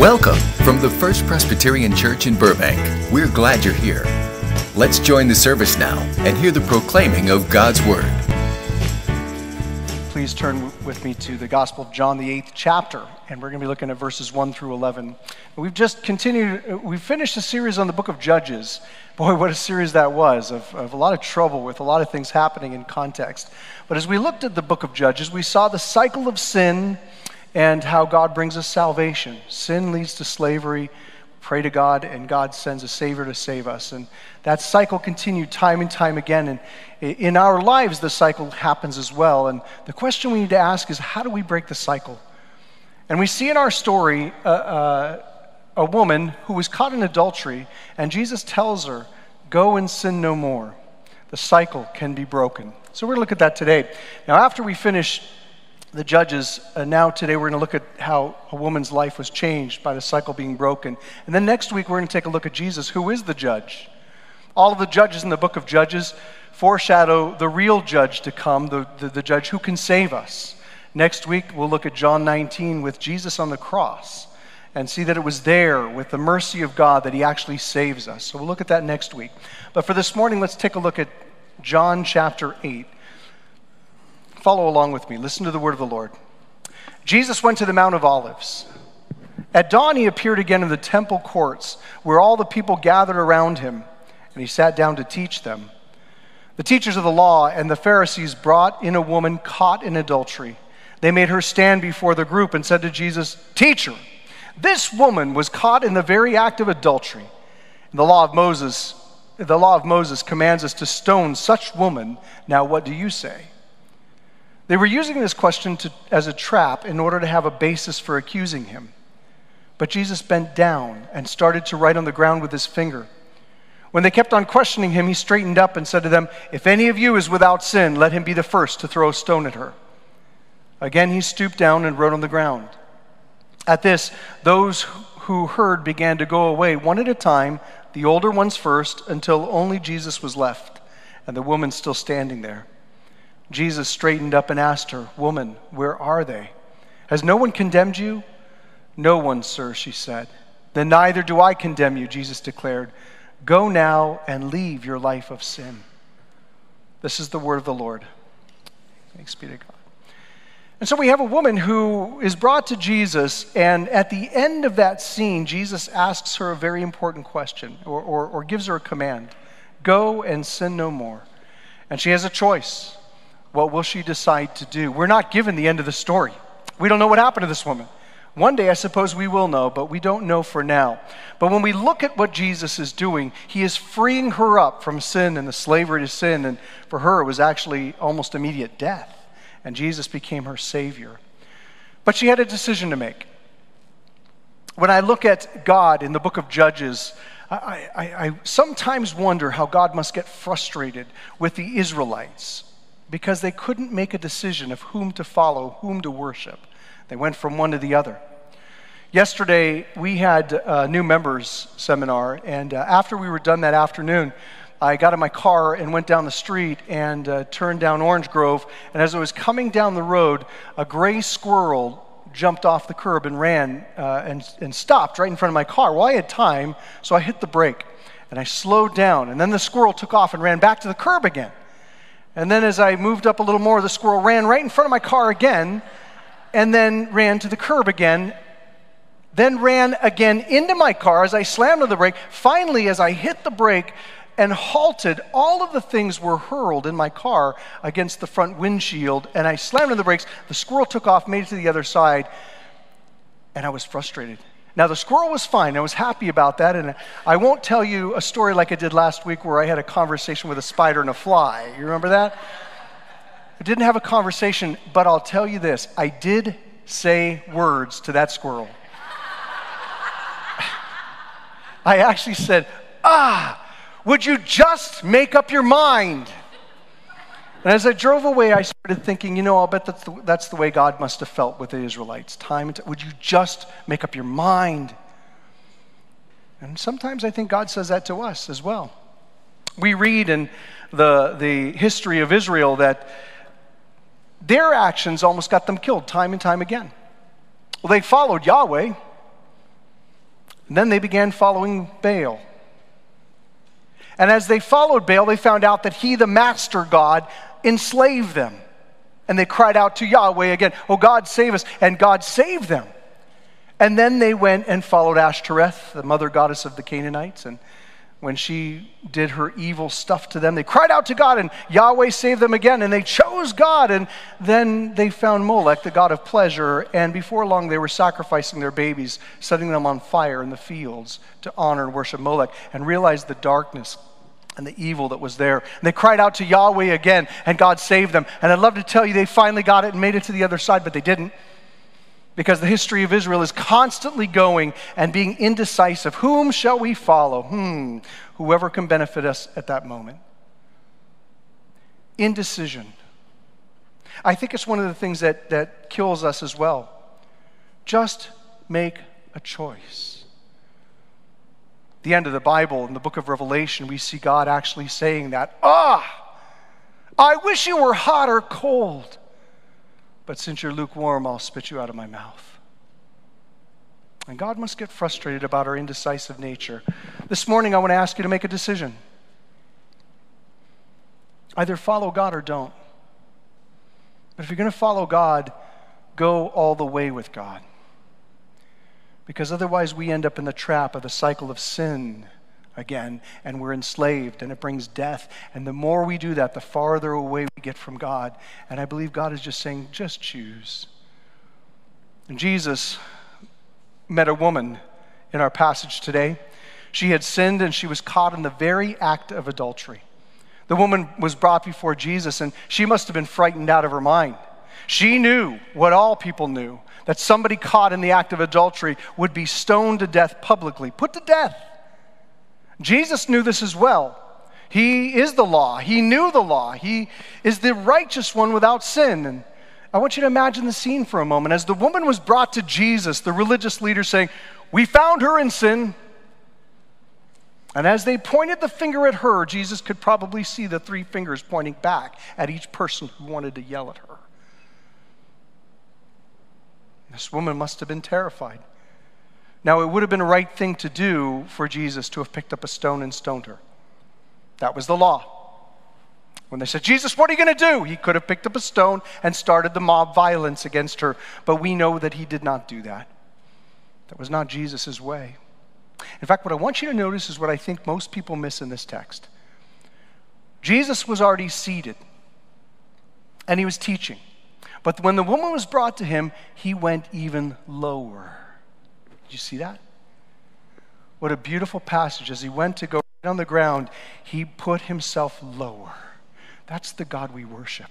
Welcome from the First Presbyterian Church in Burbank. We're glad you're here. Let's join the service now and hear the proclaiming of God's Word. Please turn with me to the Gospel of John, the eighth chapter, and we're going to be looking at verses 1 through 11. We've just continued, uh, we've finished a series on the book of Judges. Boy, what a series that was, of, of a lot of trouble with a lot of things happening in context. But as we looked at the book of Judges, we saw the cycle of sin and how God brings us salvation. Sin leads to slavery. Pray to God, and God sends a Savior to save us. And that cycle continued time and time again. And in our lives, the cycle happens as well. And the question we need to ask is how do we break the cycle? And we see in our story uh, uh, a woman who was caught in adultery, and Jesus tells her, Go and sin no more. The cycle can be broken. So we're going to look at that today. Now, after we finish the judges. Uh, now, today, we're going to look at how a woman's life was changed by the cycle being broken. And then next week, we're going to take a look at Jesus, who is the judge. All of the judges in the book of Judges foreshadow the real judge to come, the, the, the judge who can save us. Next week, we'll look at John 19 with Jesus on the cross and see that it was there with the mercy of God that he actually saves us. So we'll look at that next week. But for this morning, let's take a look at John chapter 8. Follow along with me. Listen to the word of the Lord. Jesus went to the Mount of Olives. At dawn, he appeared again in the temple courts where all the people gathered around him, and he sat down to teach them. The teachers of the law and the Pharisees brought in a woman caught in adultery. They made her stand before the group and said to Jesus, Teacher, this woman was caught in the very act of adultery. The law of Moses, the law of Moses commands us to stone such woman. Now what do you say? They were using this question to, as a trap in order to have a basis for accusing him. But Jesus bent down and started to write on the ground with his finger. When they kept on questioning him, he straightened up and said to them, If any of you is without sin, let him be the first to throw a stone at her. Again, he stooped down and wrote on the ground. At this, those who heard began to go away one at a time, the older ones first, until only Jesus was left, and the woman still standing there. Jesus straightened up and asked her, Woman, where are they? Has no one condemned you? No one, sir, she said. Then neither do I condemn you, Jesus declared. Go now and leave your life of sin. This is the word of the Lord. Thanks be to God. And so we have a woman who is brought to Jesus, and at the end of that scene, Jesus asks her a very important question or, or, or gives her a command Go and sin no more. And she has a choice. What will she decide to do? We're not given the end of the story. We don't know what happened to this woman. One day, I suppose we will know, but we don't know for now. But when we look at what Jesus is doing, he is freeing her up from sin and the slavery to sin. And for her, it was actually almost immediate death. And Jesus became her Savior. But she had a decision to make. When I look at God in the book of Judges, I, I, I sometimes wonder how God must get frustrated with the Israelites because they couldn't make a decision of whom to follow, whom to worship. They went from one to the other. Yesterday, we had a new members seminar, and uh, after we were done that afternoon, I got in my car and went down the street and uh, turned down Orange Grove. And as I was coming down the road, a gray squirrel jumped off the curb and ran uh, and, and stopped right in front of my car. Well, I had time, so I hit the brake and I slowed down. And then the squirrel took off and ran back to the curb again. And then as I moved up a little more, the squirrel ran right in front of my car again, and then ran to the curb again, then ran again into my car as I slammed on the brake. Finally, as I hit the brake and halted, all of the things were hurled in my car against the front windshield, and I slammed on the brakes. The squirrel took off, made it to the other side, and I was frustrated. Now, the squirrel was fine. I was happy about that. And I won't tell you a story like I did last week where I had a conversation with a spider and a fly. You remember that? I didn't have a conversation, but I'll tell you this I did say words to that squirrel. I actually said, Ah, would you just make up your mind? And as I drove away, I started thinking, you know, I'll bet that's the, that's the way God must have felt with the Israelites. Time and time. would you just make up your mind? And sometimes I think God says that to us as well. We read in the, the history of Israel that their actions almost got them killed time and time again. Well, they followed Yahweh, And then they began following Baal. And as they followed Baal, they found out that he, the master God, enslaved them. And they cried out to Yahweh again, Oh God, save us. And God saved them. And then they went and followed Ashtoreth, the mother goddess of the Canaanites. And when she did her evil stuff to them, they cried out to God, and Yahweh saved them again. And they chose God. And then they found Molech, the god of pleasure. And before long, they were sacrificing their babies, setting them on fire in the fields to honor and worship Molech, and realized the darkness and the evil that was there. And they cried out to Yahweh again, and God saved them. And I'd love to tell you they finally got it and made it to the other side, but they didn't. Because the history of Israel is constantly going and being indecisive. Whom shall we follow? Hmm, whoever can benefit us at that moment. Indecision. I think it's one of the things that, that kills us as well. Just make a choice the end of the Bible, in the book of Revelation, we see God actually saying that, Ah, I wish you were hot or cold, but since you're lukewarm, I'll spit you out of my mouth. And God must get frustrated about our indecisive nature. This morning, I want to ask you to make a decision. Either follow God or don't. But if you're going to follow God, go all the way with God because otherwise we end up in the trap of the cycle of sin again and we're enslaved and it brings death. And the more we do that, the farther away we get from God. And I believe God is just saying, just choose. And Jesus met a woman in our passage today. She had sinned and she was caught in the very act of adultery. The woman was brought before Jesus and she must have been frightened out of her mind. She knew what all people knew that somebody caught in the act of adultery would be stoned to death publicly, put to death. Jesus knew this as well. He is the law. He knew the law. He is the righteous one without sin. And I want you to imagine the scene for a moment. As the woman was brought to Jesus, the religious leader saying, We found her in sin. And as they pointed the finger at her, Jesus could probably see the three fingers pointing back at each person who wanted to yell at her. This woman must have been terrified. Now, it would have been a right thing to do for Jesus to have picked up a stone and stoned her. That was the law. When they said, Jesus, what are you going to do? He could have picked up a stone and started the mob violence against her. But we know that he did not do that. That was not Jesus' way. In fact, what I want you to notice is what I think most people miss in this text. Jesus was already seated and he was teaching. But when the woman was brought to him, he went even lower. Did you see that? What a beautiful passage. As he went to go right on the ground, he put himself lower. That's the God we worship.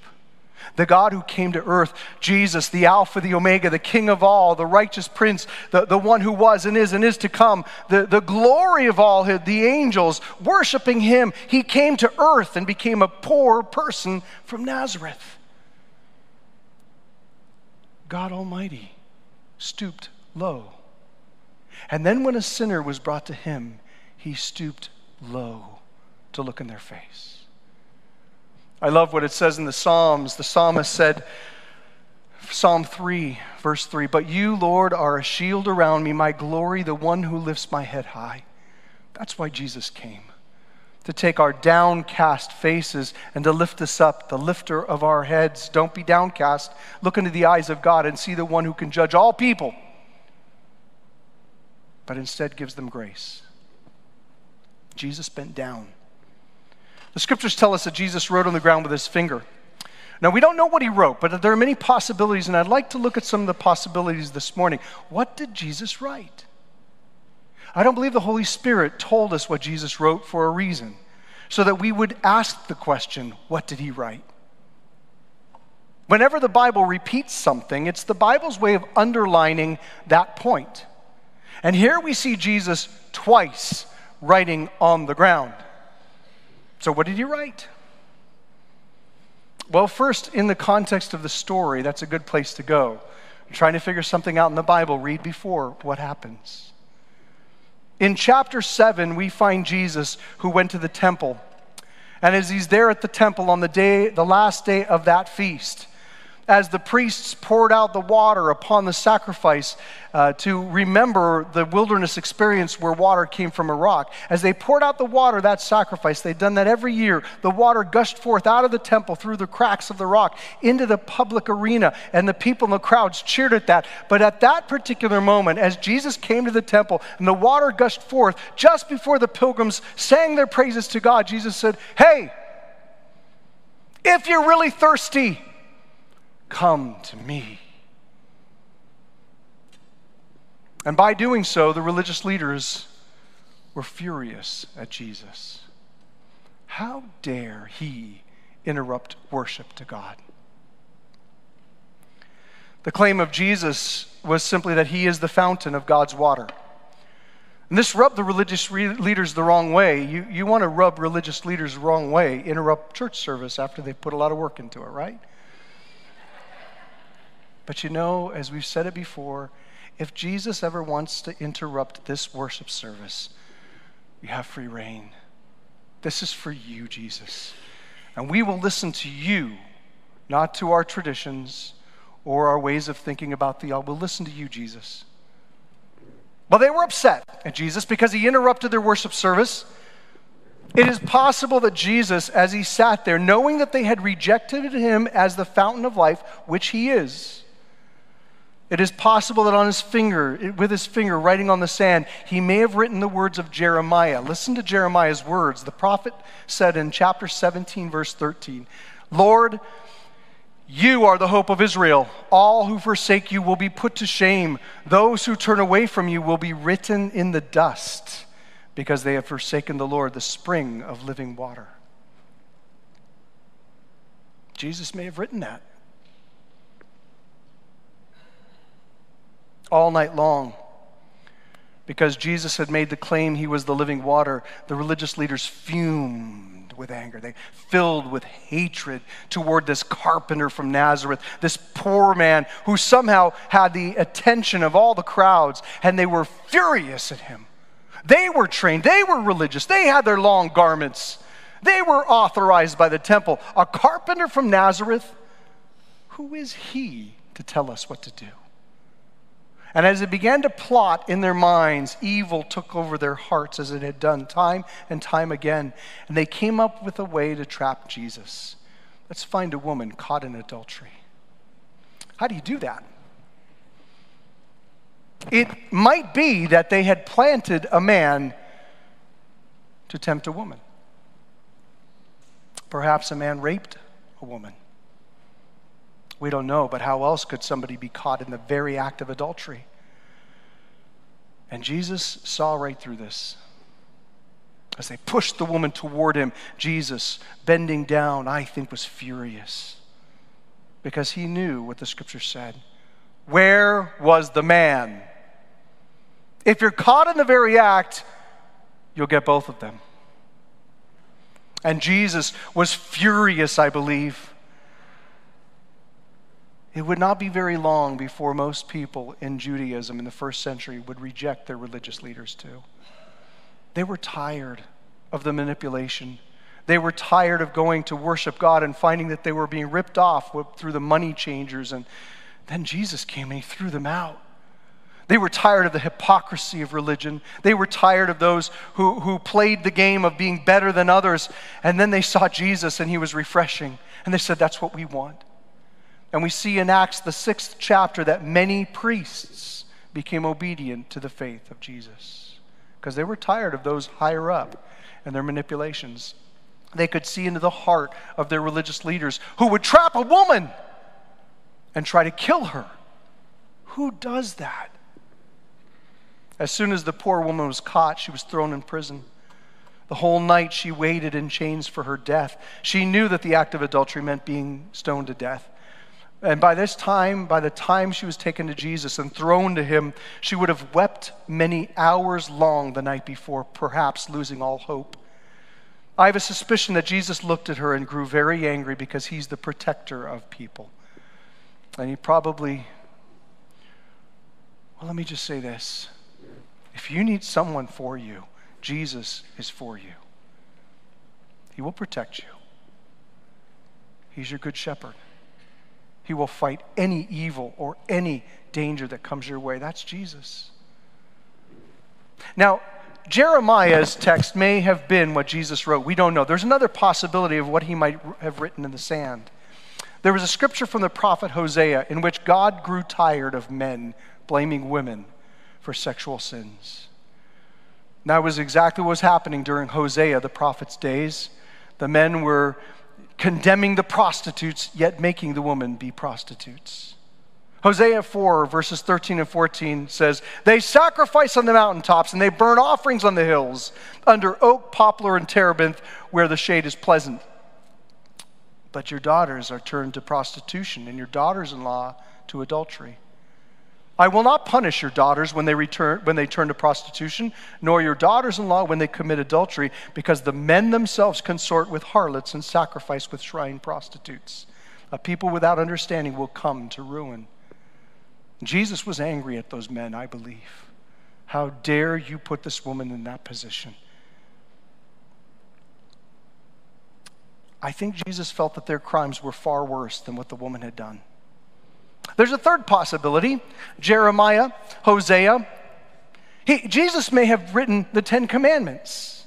The God who came to earth, Jesus, the Alpha, the Omega, the King of all, the righteous Prince, the, the one who was and is and is to come, the, the glory of all, the angels worshiping him. He came to earth and became a poor person from Nazareth. God Almighty stooped low. And then when a sinner was brought to him, he stooped low to look in their face. I love what it says in the Psalms. The psalmist said, Psalm 3, verse 3 But you, Lord, are a shield around me, my glory, the one who lifts my head high. That's why Jesus came to take our downcast faces and to lift us up, the lifter of our heads. Don't be downcast. Look into the eyes of God and see the one who can judge all people, but instead gives them grace. Jesus bent down. The scriptures tell us that Jesus wrote on the ground with his finger. Now, we don't know what he wrote, but there are many possibilities, and I'd like to look at some of the possibilities this morning. What did Jesus write? I don't believe the Holy Spirit told us what Jesus wrote for a reason, so that we would ask the question, what did he write? Whenever the Bible repeats something, it's the Bible's way of underlining that point. And here we see Jesus twice writing on the ground. So, what did he write? Well, first, in the context of the story, that's a good place to go. Trying to figure something out in the Bible, read before what happens. In chapter 7, we find Jesus who went to the temple. And as he's there at the temple on the day, the last day of that feast, as the priests poured out the water upon the sacrifice uh, to remember the wilderness experience where water came from a rock. As they poured out the water, that sacrifice, they'd done that every year. The water gushed forth out of the temple through the cracks of the rock into the public arena, and the people in the crowds cheered at that. But at that particular moment, as Jesus came to the temple and the water gushed forth, just before the pilgrims sang their praises to God, Jesus said, Hey, if you're really thirsty, Come to me. And by doing so, the religious leaders were furious at Jesus. How dare he interrupt worship to God? The claim of Jesus was simply that he is the fountain of God's water. And this rubbed the religious re- leaders the wrong way. You, you want to rub religious leaders the wrong way, interrupt church service after they've put a lot of work into it, right? But you know, as we've said it before, if Jesus ever wants to interrupt this worship service, you have free reign. This is for you, Jesus. And we will listen to you, not to our traditions or our ways of thinking about the. We'll listen to you, Jesus. Well, they were upset at Jesus because he interrupted their worship service. It is possible that Jesus, as he sat there, knowing that they had rejected him as the fountain of life, which he is, it is possible that on his finger, with his finger writing on the sand, he may have written the words of Jeremiah. Listen to Jeremiah's words. The prophet said in chapter 17, verse 13, Lord, you are the hope of Israel. All who forsake you will be put to shame. Those who turn away from you will be written in the dust because they have forsaken the Lord, the spring of living water. Jesus may have written that. All night long. Because Jesus had made the claim he was the living water, the religious leaders fumed with anger. They filled with hatred toward this carpenter from Nazareth, this poor man who somehow had the attention of all the crowds, and they were furious at him. They were trained, they were religious, they had their long garments, they were authorized by the temple. A carpenter from Nazareth, who is he to tell us what to do? And as they began to plot in their minds, evil took over their hearts as it had done time and time again. And they came up with a way to trap Jesus. Let's find a woman caught in adultery. How do you do that? It might be that they had planted a man to tempt a woman. Perhaps a man raped a woman. We don't know, but how else could somebody be caught in the very act of adultery? And Jesus saw right through this. As they pushed the woman toward him, Jesus, bending down, I think was furious because he knew what the scripture said. Where was the man? If you're caught in the very act, you'll get both of them. And Jesus was furious, I believe. It would not be very long before most people in Judaism in the first century would reject their religious leaders too. They were tired of the manipulation. They were tired of going to worship God and finding that they were being ripped off through the money changers. And then Jesus came and he threw them out. They were tired of the hypocrisy of religion. They were tired of those who, who played the game of being better than others. And then they saw Jesus and he was refreshing. And they said, That's what we want. And we see in Acts, the sixth chapter, that many priests became obedient to the faith of Jesus because they were tired of those higher up and their manipulations. They could see into the heart of their religious leaders who would trap a woman and try to kill her. Who does that? As soon as the poor woman was caught, she was thrown in prison. The whole night she waited in chains for her death. She knew that the act of adultery meant being stoned to death. And by this time, by the time she was taken to Jesus and thrown to him, she would have wept many hours long the night before, perhaps losing all hope. I have a suspicion that Jesus looked at her and grew very angry because he's the protector of people. And he probably, well, let me just say this. If you need someone for you, Jesus is for you. He will protect you. He's your good shepherd. He will fight any evil or any danger that comes your way. That's Jesus. Now, Jeremiah's text may have been what Jesus wrote. We don't know. There's another possibility of what he might have written in the sand. There was a scripture from the prophet Hosea in which God grew tired of men blaming women for sexual sins. And that was exactly what was happening during Hosea, the prophet's days. The men were condemning the prostitutes, yet making the women be prostitutes. Hosea 4, verses 13 and 14 says, They sacrifice on the mountaintops and they burn offerings on the hills under oak, poplar, and terebinth where the shade is pleasant. But your daughters are turned to prostitution and your daughters in law to adultery. I will not punish your daughters when they, return, when they turn to prostitution, nor your daughters in law when they commit adultery, because the men themselves consort with harlots and sacrifice with shrine prostitutes. A people without understanding will come to ruin. Jesus was angry at those men, I believe. How dare you put this woman in that position? I think Jesus felt that their crimes were far worse than what the woman had done. There's a third possibility Jeremiah, Hosea. He, Jesus may have written the Ten Commandments.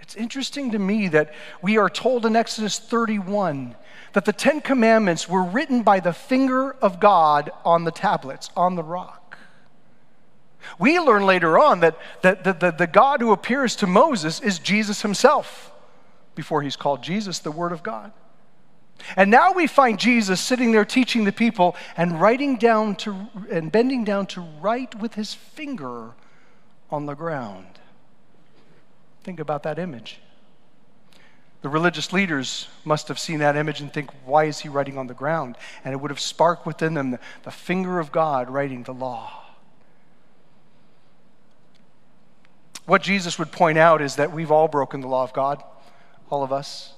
It's interesting to me that we are told in Exodus 31 that the Ten Commandments were written by the finger of God on the tablets, on the rock. We learn later on that, that the, God who appears to Moses is Jesus himself, before he's called Jesus, the Word of God. And now we find Jesus sitting there teaching the people and writing down to and bending down to write with his finger on the ground. Think about that image. The religious leaders must have seen that image and think, why is he writing on the ground? And it would have sparked within them the, the finger of God writing the law. What Jesus would point out is that we've all broken the law of God, all of us.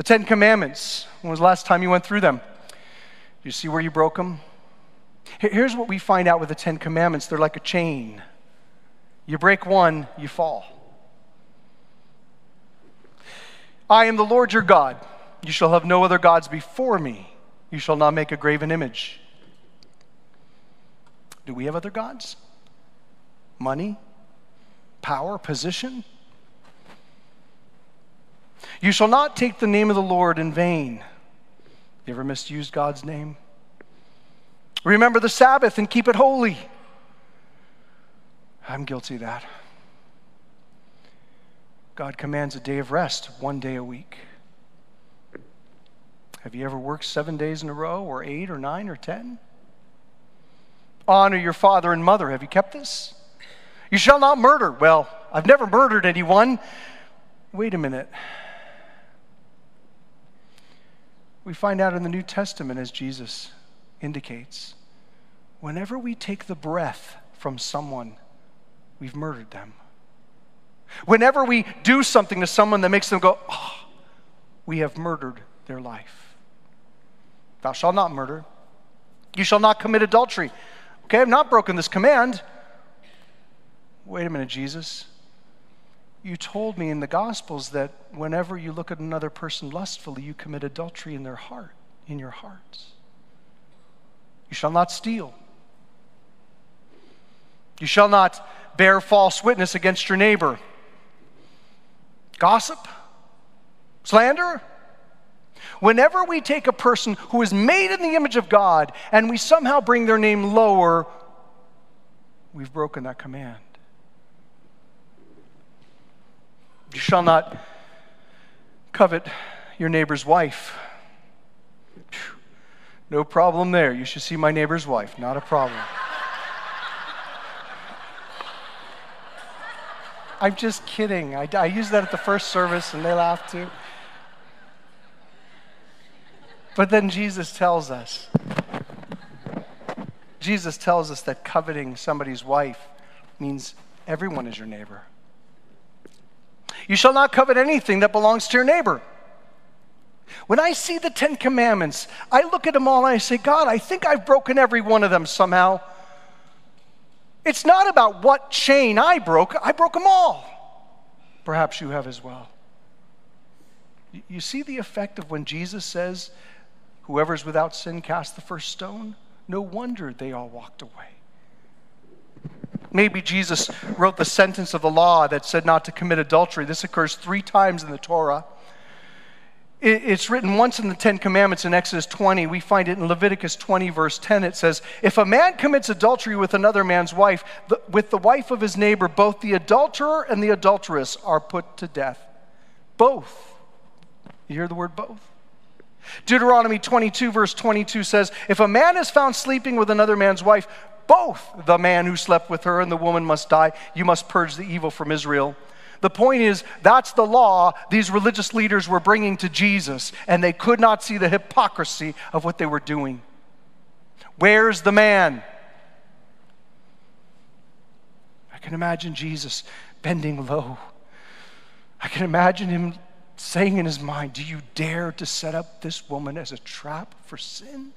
The Ten Commandments, when was the last time you went through them? Do You see where you broke them? Here's what we find out with the Ten Commandments they're like a chain. You break one, you fall. I am the Lord your God. You shall have no other gods before me. You shall not make a graven image. Do we have other gods? Money? Power? Position? You shall not take the name of the Lord in vain. You ever misused God's name? Remember the Sabbath and keep it holy. I'm guilty of that. God commands a day of rest, one day a week. Have you ever worked seven days in a row, or eight, or nine, or ten? Honor your father and mother. Have you kept this? You shall not murder. Well, I've never murdered anyone. Wait a minute. We find out in the New Testament, as Jesus indicates, whenever we take the breath from someone, we've murdered them. Whenever we do something to someone that makes them go, oh, we have murdered their life. Thou shalt not murder. You shall not commit adultery. Okay, I've not broken this command. Wait a minute, Jesus. You told me in the Gospels that whenever you look at another person lustfully, you commit adultery in their heart, in your hearts. You shall not steal. You shall not bear false witness against your neighbor gossip, slander. Whenever we take a person who is made in the image of God and we somehow bring their name lower, we've broken that command. You shall not covet your neighbor's wife. No problem there. You should see my neighbor's wife. Not a problem. I'm just kidding. I, I used that at the first service and they laughed too. But then Jesus tells us Jesus tells us that coveting somebody's wife means everyone is your neighbor. You shall not covet anything that belongs to your neighbor. When I see the Ten Commandments, I look at them all and I say, God, I think I've broken every one of them somehow. It's not about what chain I broke, I broke them all. Perhaps you have as well. You see the effect of when Jesus says Whoever's without sin cast the first stone. No wonder they all walked away. Maybe Jesus wrote the sentence of the law that said not to commit adultery. This occurs three times in the Torah. It's written once in the Ten Commandments in Exodus 20. We find it in Leviticus 20, verse 10. It says, If a man commits adultery with another man's wife, the, with the wife of his neighbor, both the adulterer and the adulteress are put to death. Both. You hear the word both? Deuteronomy 22, verse 22 says, If a man is found sleeping with another man's wife, both the man who slept with her and the woman must die. You must purge the evil from Israel. The point is, that's the law these religious leaders were bringing to Jesus, and they could not see the hypocrisy of what they were doing. Where's the man? I can imagine Jesus bending low. I can imagine him saying in his mind, Do you dare to set up this woman as a trap for sin?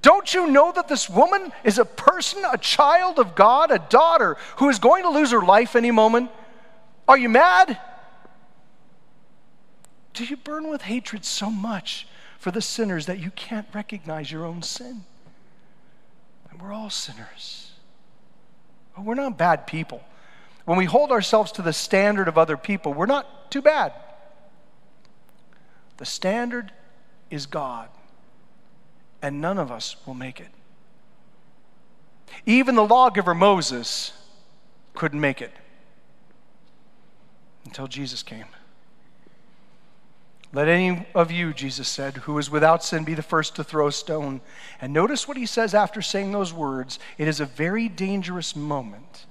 Don't you know that this woman is a person, a child of God, a daughter who is going to lose her life any moment? Are you mad? Do you burn with hatred so much for the sinners that you can't recognize your own sin? And we're all sinners. But we're not bad people. When we hold ourselves to the standard of other people, we're not too bad. The standard is God, and none of us will make it. Even the lawgiver Moses couldn't make it until Jesus came. Let any of you, Jesus said, who is without sin be the first to throw a stone. And notice what he says after saying those words. It is a very dangerous moment.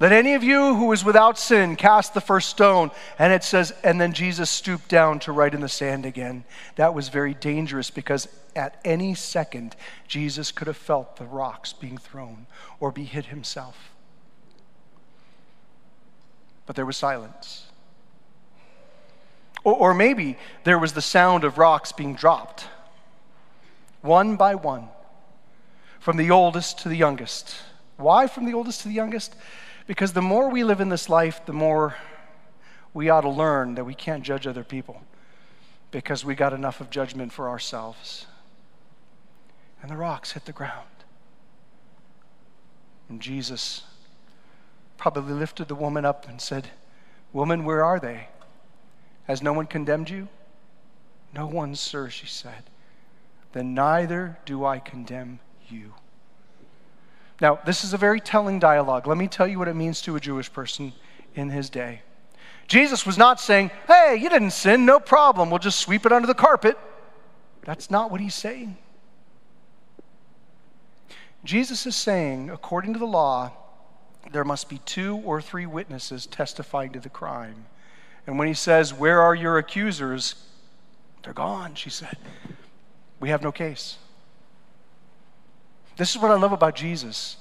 Let any of you who is without sin cast the first stone. And it says, and then Jesus stooped down to write in the sand again. That was very dangerous because at any second, Jesus could have felt the rocks being thrown or be hit himself but there was silence. Or, or maybe there was the sound of rocks being dropped, one by one, from the oldest to the youngest. Why from the oldest to the youngest? Because the more we live in this life, the more we ought to learn that we can't judge other people because we got enough of judgment for ourselves. And the rocks hit the ground. And Jesus probably lifted the woman up and said, Woman, where are they? Has no one condemned you? No one, sir, she said. Then neither do I condemn you. Now, this is a very telling dialogue. Let me tell you what it means to a Jewish person in his day. Jesus was not saying, Hey, you didn't sin, no problem, we'll just sweep it under the carpet. That's not what he's saying. Jesus is saying, according to the law, there must be two or three witnesses testifying to the crime. And when he says, Where are your accusers? They're gone, she said. We have no case. This is what I love about Jesus.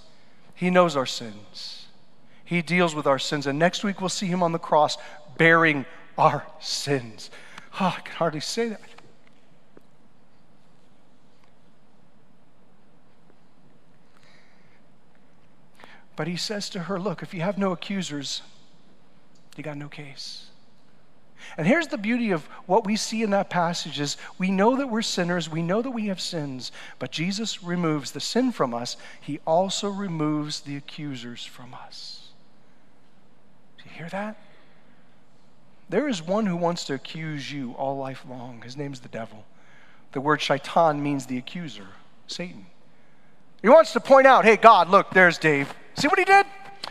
He knows our sins, He deals with our sins. And next week we'll see Him on the cross bearing our sins. Oh, I can hardly say that. But he says to her, Look, if you have no accusers, you got no case. And here's the beauty of what we see in that passage is we know that we're sinners, we know that we have sins, but Jesus removes the sin from us. He also removes the accusers from us. Do you hear that? There is one who wants to accuse you all life long. His name's the devil. The word shaitan means the accuser, Satan. He wants to point out, hey, God, look, there's Dave. See what he did?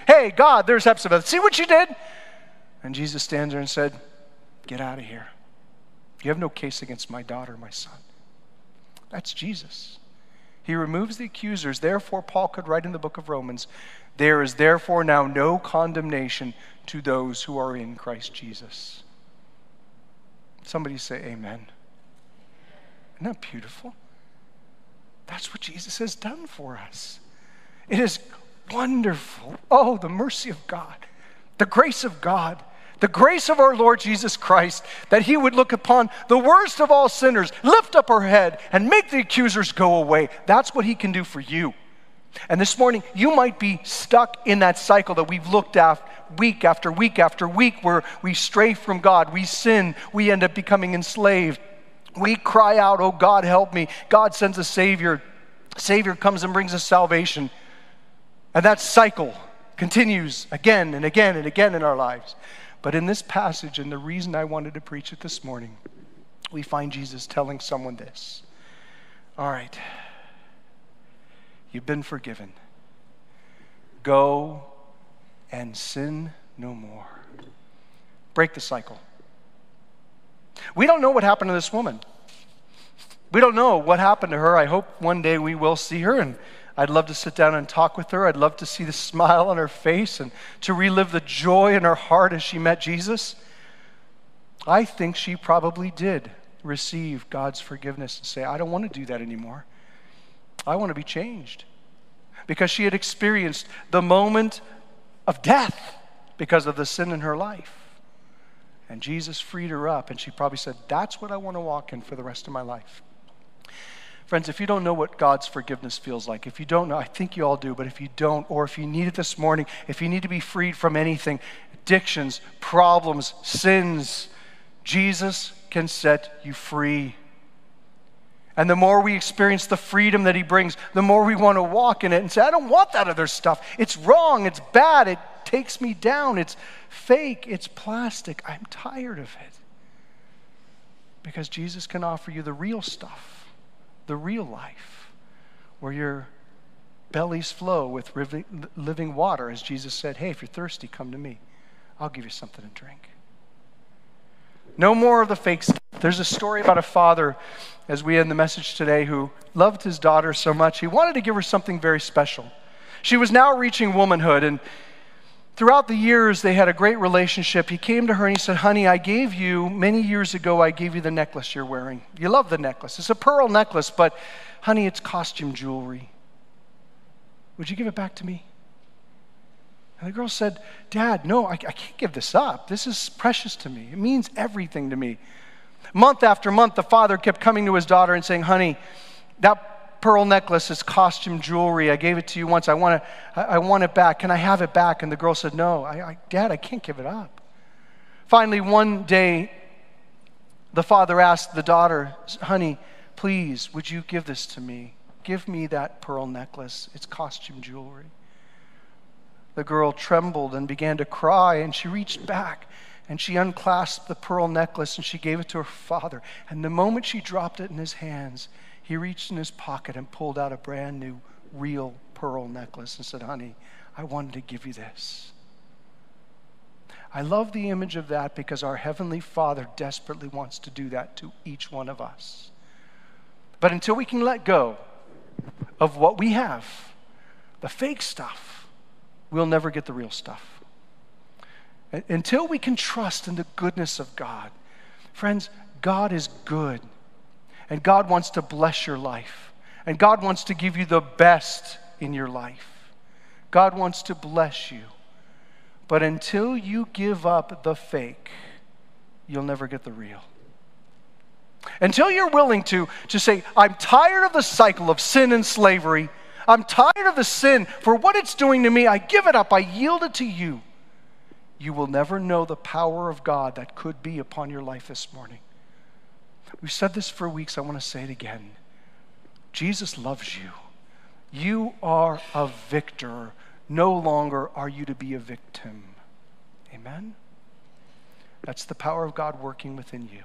Hey, God, there's Hepzibah. See what you did? And Jesus stands there and said, Get out of here. You have no case against my daughter, my son. That's Jesus. He removes the accusers. Therefore, Paul could write in the book of Romans, There is therefore now no condemnation to those who are in Christ Jesus. Somebody say, Amen. Isn't that beautiful? That's what Jesus has done for us. It is wonderful. Oh, the mercy of God, the grace of God, the grace of our Lord Jesus Christ, that He would look upon the worst of all sinners, lift up our head, and make the accusers go away. That's what He can do for you. And this morning, you might be stuck in that cycle that we've looked at week after week after week where we stray from God, we sin, we end up becoming enslaved. We cry out, Oh God, help me. God sends a Savior. Savior comes and brings us salvation. And that cycle continues again and again and again in our lives. But in this passage, and the reason I wanted to preach it this morning, we find Jesus telling someone this All right, you've been forgiven. Go and sin no more. Break the cycle. We don't know what happened to this woman. We don't know what happened to her. I hope one day we will see her, and I'd love to sit down and talk with her. I'd love to see the smile on her face and to relive the joy in her heart as she met Jesus. I think she probably did receive God's forgiveness and say, I don't want to do that anymore. I want to be changed. Because she had experienced the moment of death because of the sin in her life. And Jesus freed her up, and she probably said, That's what I want to walk in for the rest of my life. Friends, if you don't know what God's forgiveness feels like, if you don't know, I think you all do, but if you don't, or if you need it this morning, if you need to be freed from anything, addictions, problems, sins, Jesus can set you free. And the more we experience the freedom that He brings, the more we want to walk in it and say, I don't want that other stuff. It's wrong, it's bad, it takes me down, it's fake, it's plastic. I'm tired of it. Because Jesus can offer you the real stuff, the real life, where your bellies flow with living water, as Jesus said, Hey, if you're thirsty, come to me. I'll give you something to drink. No more of the fake stuff. There's a story about a father, as we end the message today, who loved his daughter so much, he wanted to give her something very special. She was now reaching womanhood, and Throughout the years, they had a great relationship. He came to her and he said, Honey, I gave you, many years ago, I gave you the necklace you're wearing. You love the necklace. It's a pearl necklace, but honey, it's costume jewelry. Would you give it back to me? And the girl said, Dad, no, I, I can't give this up. This is precious to me. It means everything to me. Month after month, the father kept coming to his daughter and saying, Honey, that pearl necklace is costume jewelry. I gave it to you once. I want, to, I, want it back. Can I have it back? And the girl said, No, I, I, Dad, I can't give it up. Finally, one day, the father asked the daughter, Honey, please, would you give this to me? Give me that pearl necklace. It's costume jewelry. The girl trembled and began to cry, and she reached back and she unclasped the pearl necklace and she gave it to her father. And the moment she dropped it in his hands, he reached in his pocket and pulled out a brand new, real pearl necklace and said, Honey, I wanted to give you this. I love the image of that because our Heavenly Father desperately wants to do that to each one of us. But until we can let go of what we have, the fake stuff, we'll never get the real stuff. Until we can trust in the goodness of God. Friends, God is good. And God wants to bless your life. And God wants to give you the best in your life. God wants to bless you. But until you give up the fake, you'll never get the real. Until you're willing to, to say, I'm tired of the cycle of sin and slavery. I'm tired of the sin for what it's doing to me. I give it up. I yield it to you. You will never know the power of God that could be upon your life this morning. We've said this for weeks. I want to say it again. Jesus loves you. You are a victor. No longer are you to be a victim. Amen? That's the power of God working within you.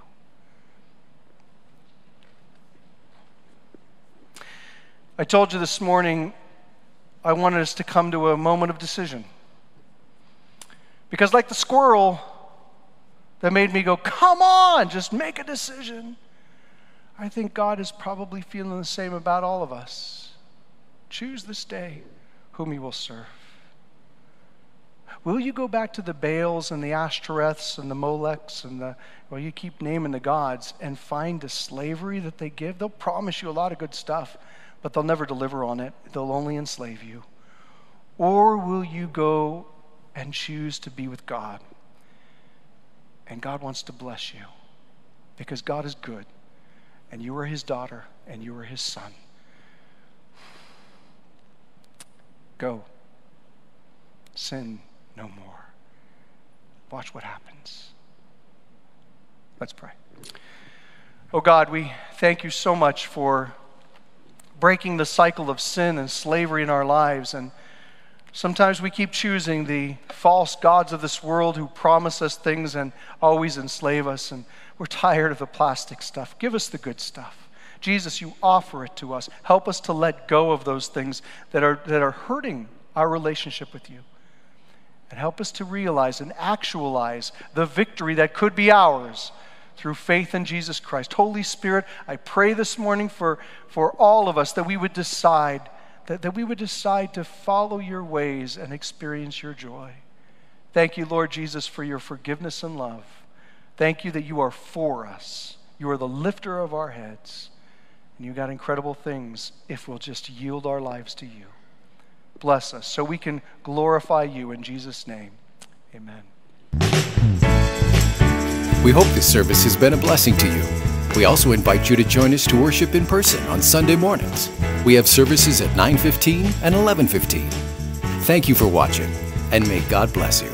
I told you this morning I wanted us to come to a moment of decision. Because, like the squirrel, that made me go, come on, just make a decision. I think God is probably feeling the same about all of us. Choose this day whom you will serve. Will you go back to the Baals and the Ashtoreths and the Molechs and the, well, you keep naming the gods and find the slavery that they give? They'll promise you a lot of good stuff, but they'll never deliver on it. They'll only enslave you. Or will you go and choose to be with God? And God wants to bless you because God is good and you are his daughter and you are his son. Go. Sin no more. Watch what happens. Let's pray. Oh God, we thank you so much for breaking the cycle of sin and slavery in our lives. And sometimes we keep choosing the false gods of this world who promise us things and always enslave us. And we're tired of the plastic stuff. Give us the good stuff. Jesus, you offer it to us. Help us to let go of those things that are, that are hurting our relationship with you. And help us to realize and actualize the victory that could be ours through faith in Jesus Christ. Holy Spirit, I pray this morning for, for all of us that we would decide that, that we would decide to follow your ways and experience your joy. Thank you, Lord Jesus, for your forgiveness and love. Thank you that you are for us. You are the lifter of our heads. And you got incredible things if we'll just yield our lives to you. Bless us so we can glorify you in Jesus' name. Amen. We hope this service has been a blessing to you. We also invite you to join us to worship in person on Sunday mornings. We have services at 9:15 and 11:15. Thank you for watching, and may God bless you.